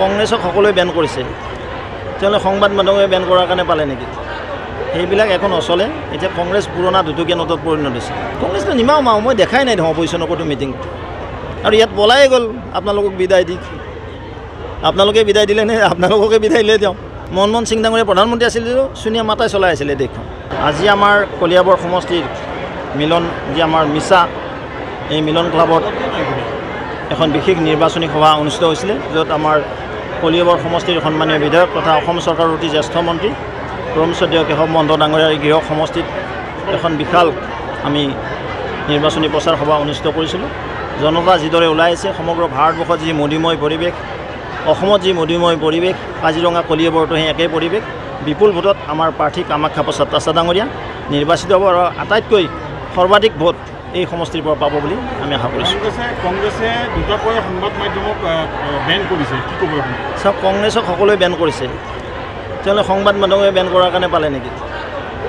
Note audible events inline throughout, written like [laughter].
কংগ্ৰেছক সকলোৱে বেন কৰিছে। তেওঁলোকে সংবাদ মাধ্যমে বেন কৰাৰ কাৰণে পালে নেকি? সেইবিলাক একো নচলে এতিয়া কংগ্ৰেছ পুৰণা দুটকীয়া নোটত পৰিণত হৈছে। কংগ্ৰেছটো নিমাও মাও মই দেখাই নাই দেখোন অপজিশ্যনৰ ক'তো মিটিং আৰু ইয়াত পলাই গ'ল আপোনালোকক বিদায় দি। আপোনালোকে বিদায় দিলে নে আপোনালোককে বিদায় দিলে তেওঁ মনমোহন সিং ডাঙৰীয়া প্ৰধানমন্ত্ৰী আছিল যদিও চুনীয়া মাতাই চলাই আছিলে দেশখন। আজি আমাৰ কলিয়াবৰ সমষ্টিৰ মিলন যি আমাৰ মিছা এই মিলন ক্লাবত এখন বিশেষ নিৰ্বাচনী সভা অনুষ্ঠিত হৈছিলে য'ত আমাৰ কলিয়াবৰ সমষ্টিৰ সন্মানীয় বিধায়ক তথা অসম চৰকাৰৰ অতি জ্যেষ্ঠ মন্ত্ৰী। পৰমশ্ৰদ্ধেয় কেশৱ মহন্ত ডাঙৰীয়াৰ গৃহ সমষ্টিত এখন বিশাল আমি নিৰ্বাচনী প্ৰচাৰ সভা অনুষ্ঠিত কৰিছিলোঁ। জনতা যিদৰে ওলাই আহিছে সমগ্ৰ ভাৰতবৰ্ষত যি মধুময় পৰিৱেশ অসমত যি মধুময় পৰিৱেশ কাজিৰঙা কলিয়াবৰতো সেই একেই পৰিৱেশ। বিপুল ভোটত আমাৰ প্ৰাৰ্থী কামাখ্যা প্ৰসাদ তাছা ডাঙৰীয়া। নিৰ্বাচিত হ'ব আৰু আটাইতকৈ সৰ্বাধিক ভোট এই সমষ্টিৰ পৰা পাব বুলি আমি আশা কৰিছোঁ। কংগ্ৰেছে দুটাকৈ সংবাদ মাধ্যমক বেন কৰিছে। কি ক'ব চাওক কংগ্ৰেছক সকলোৱে বেন কৰিছে। তেওঁলোকে সংবাদ মাধ্যমে বেন কৰাৰ কাৰণে পালে নেকি?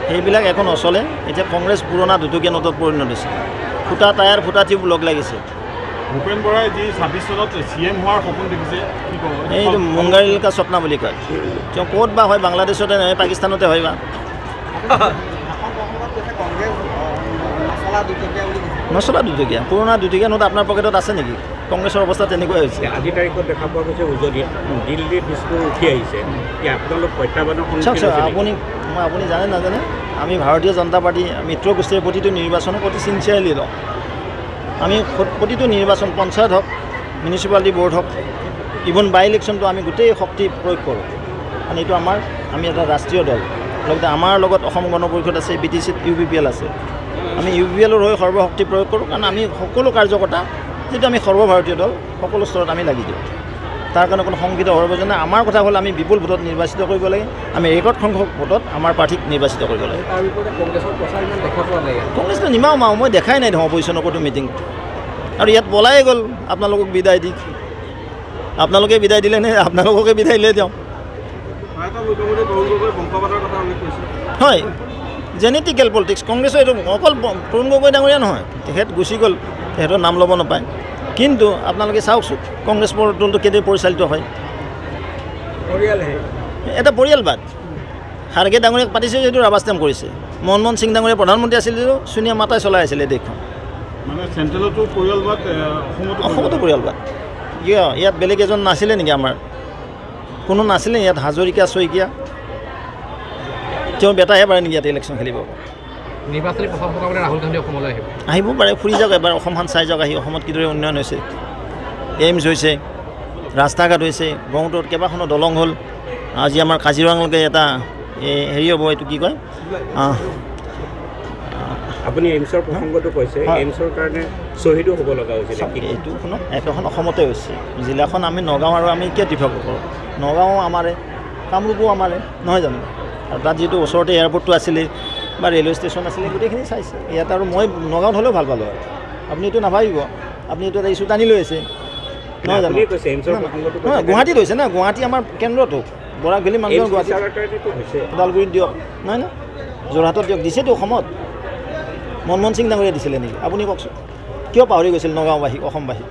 সেইবিলাক একো নচলে এতিয়া কংগ্ৰেছ পুৰণা দুটকীয়া নোটত পৰিণত হৈছে। ফুটা টায়াৰ ফুটা টিউব লগ লাগিছে। ভূপেন বৰাই যি ছাব্বিছ চনত চি এম হোৱাৰ সপোন দেখিছে কি ক'ব? এইটো মুংগাৰিলিকা স্বপ্না বুলি কয়। তেওঁ ক'ত বা হয় বাংলাদেশতে নহয় পাকিস্তানতে হয় বা? [laughs] নচলা দুটকীয়া পুৰণা দুটকীয়া নোট আপোনাৰ পকেটত আছে নেকি? কংগ্ৰেছৰ অৱস্থা তেনেকুৱাই হৈছে। আজিৰ তাৰিখত দেখা পোৱা গৈছে উজনিত দিল্লীত বিস্ফোৰণ উঠি আহিছে। কি আপোনালোক প্ৰত্যাহ্বানৰ? আপুনি মই আপুনি জানে নাজানে? আমি ভাৰতীয় জনতা পাৰ্টি মিত্ৰ গোষ্ঠীৰ প্ৰতিটো নিৰ্বাচনক অতি চিনচিয়াৰলি লওঁ। আমি প্ৰতিটো নিৰ্বাচন পঞ্চায়ত হওক মিউনিচিপালিটি বৰ্ড হওক ইভন বাই ইলেকশ্যনটো আমি গোটেই শক্তি প্ৰয়োগ কৰোঁ। কাৰণ এইটো আমাৰ আমি এটা ৰাষ্ট্ৰীয় দল। লগতে আমাৰ লগত অসম গণ পৰিষদ আছে বি টি চিত ইউ পি পি এল আছে। আমি ইউ পি পি এলৰ হৈ সৰ্বশক্তি প্ৰয়োগ কৰোঁ কাৰণ আমি সকলো কাৰ্যকৰ্তা যিটো আমি সৰ্বভাৰতীয় দল সকলো স্তৰত আমি লাগি দিওঁ। তাৰ কাৰণে কোনো হোৱাৰ প্ৰয়োজন নাই আমাৰ কথা হ'ল আমি বিপুল ভোটত নিৰ্বাচিত কৰিব লাগে আমি ৰেকৰ্ড সংখ্যক ভোটত আমাৰ প্ৰাৰ্থীক নিৰ্বাচিত কৰিব লাগে। দেখা কংগ্ৰেছটো নিমাও মাও মই দেখাই নাই দেখোন অপজিশ্যনৰ ক'তো মিটিং আৰু ইয়াত পলাই গ'ল আপোনালোকক বিদায় দি। আপোনালোকে বিদায় দিলে নে? আপোনালোককে বিদায় দিলে তেওঁ হয় জেনেটিকেল পলিটিক্স কংগ্ৰেছৰ এইটো অকল তৰুণ গগৈ ডাঙৰীয়া নহয় তেখেত গুচি গ'ল তেখেতৰ নাম ল'ব নাপায়। কিন্তু আপোনালোকে চাওকচোন কংগ্ৰেছ দলটো কেতিয়া পৰিচালিত হয়। এটা পৰিয়ালবাদ খাৰ্গে ডাঙৰীয়াক পাতিছে যিহেতু ৰাবাৰ ষ্টেম্প কৰিছে। মনমোহন সিং ডাঙৰীয়া প্ৰধানমন্ত্ৰী আছিল যদিও চুনীয়া মাতাই চলাই আছিলে দেশখন। মানে চেণ্ট্ৰেলতো পৰিয়ালবাদ এ, অসমতো অসমতো পৰিয়ালবাদ কিয় ইয়াত বেলেগ এজন নাছিলে নেকি আমাৰ? কোনো নাছিলে ইয়াত হাজৰিকা শইকীয়া। তেওঁৰ বেটাহে পাৰে নেকি ইয়াত ইলেকশ্যন খেলিব? নিৰ্বাচনী প্ৰচাৰ ৰাহুল গান্ধী অসমলৈ আহিব। আহিব পাৰে ফুৰি যাওক এবাৰ অসমখন চাই যাওক আহি অসমত কিদৰে উন্নয়ন হৈছে। এইমছ হৈছে ৰাস্তা ঘাট হৈছে ব্ৰহ্মপুত্ৰত কেইবাখনো দলং হ'ল। আজি আমাৰ কাজিৰঙালৈকে এটা এই হেৰি হ'ব এইটো কি কয়? আপুনি এইমছৰ প্ৰসংগটো কৈছে। এইমছৰ কাৰণে শ্বহীদো হ'ব লগা হৈছিলে কি এইটো শুনক একেখন অসমতে হৈছে। জিলাখন আমি নগাঁও আৰু আমি কিয় ডিফাৰ কৰোঁ নগাঁও আমাৰে কামৰূপো আমাৰে নহয় জানো? আৰু তাত যিটো ওচৰতে এয়াৰপৰ্টটো আছিলে বা ৰেলৱে ষ্টেচন আছিলে গোটেইখিনি চাইছে। ইয়াত আৰু মই নগাঁৱত হ'লেও ভাল পালোঁ আৰু। আপুনি এইটো নাভাবিব। আপুনি এইটো এটা ইছ্যু টানি লৈ আছে। নহয় জানো? নহয়, গুৱাহাটীত হৈছে না গুৱাহাটী আমাৰ কেন্দ্ৰটো। বৰাক ভেলী মানুহ গুৱাহাটী। ওদালগুৰিত দিয়ক। নহয় না যোৰহাটত দিয়ক। দিছেতো অসমত। মনমোহন সিং ডাঙৰীয়া দিছিলে নেকি? আপুনি কওকচোন। কিয় পাহৰি গৈছিল নগাঁওবাসী অসমবাসী?